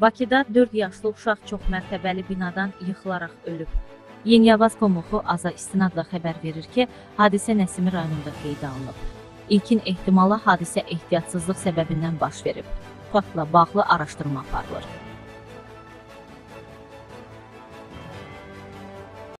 Bakıda 4 yaşlı uşaq çoxmərtəbəli binadan yıxılaraq ölüb. Yeniyavaz Komuxu Aza istinadla xəbər verir ki, hadisə Nəsimi rayonunda qeydə alınıb. İlkin ehtimala hadisə ehtiyatsızlıq səbəbindən baş verib. Faktla bağlı araşdırma aparılır.